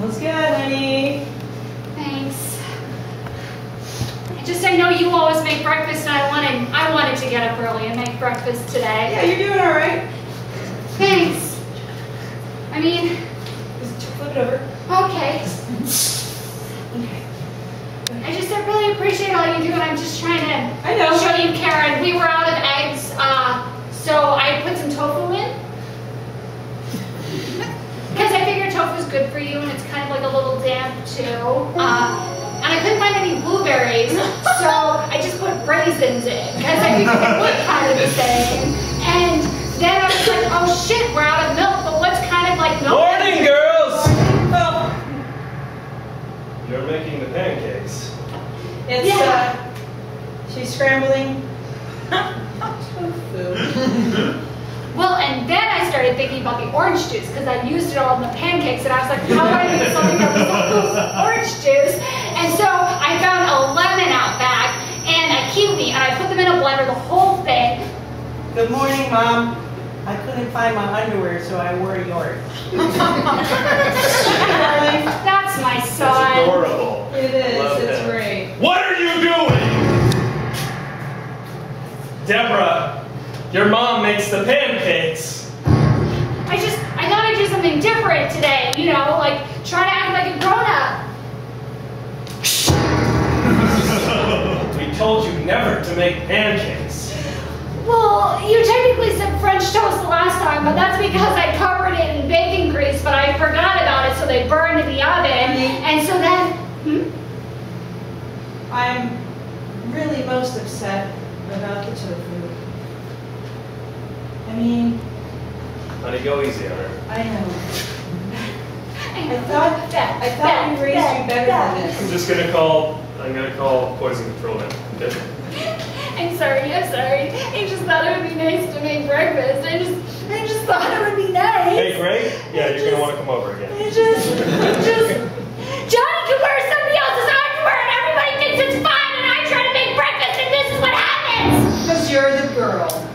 Looks good, honey. Thanks. I just, I know you always make breakfast, and I wanted, I wanted to get up early and make breakfast today. Yeah, you're doing all right. Thanks. I mean... Just flip it over. Okay. okay. I just, I really appreciate all you do, and I'm just trying to I know, show you good for you, and it's kind of like a little damp too. Uh, and I couldn't find any blueberries, so I just put raisins in, because I figured they look kind of the same. And then I was like, oh shit, we're out of milk, but what's kind of like milk? Morning, girls! Well, You're making the pancakes. it's Yeah. uh, she's scrambling. Tofu. Well, and then I started thinking about the orange juice because I used it all in the pancakes, and I was like, how do I make something that resembles orange juice? And so I found a lemon out back and a kiwi, and I put them in a blender, the whole thing. Good morning, Mom. I couldn't find my underwear, so I wore yours. That's my That's son. adorable. It is. Love it's that. great. What are you doing? Deborah, your mom makes the pancakes. Something different today, you know, like try to act like a grown up. We told you never to make pancakes. Well, you technically said French toast the last time, but that's because I covered it in bacon grease, but I forgot about it, so they burned in the oven. And so then, hmm? I'm really most upset about the tofu. I mean, let it go easy on her. I know. I thought, I thought we raised you better than this. I'm just gonna call. I'm gonna call poison control now. I'm sorry. I'm sorry. I just thought it would be nice to make breakfast. I just, I just thought it would be nice. Hey, Greg. Yeah, you're gonna want to come over again. I just, I just. Johnny can wear somebody else's underwear, and everybody thinks it's fine. And I try to make breakfast, and this is what happens. Cause you're the girl.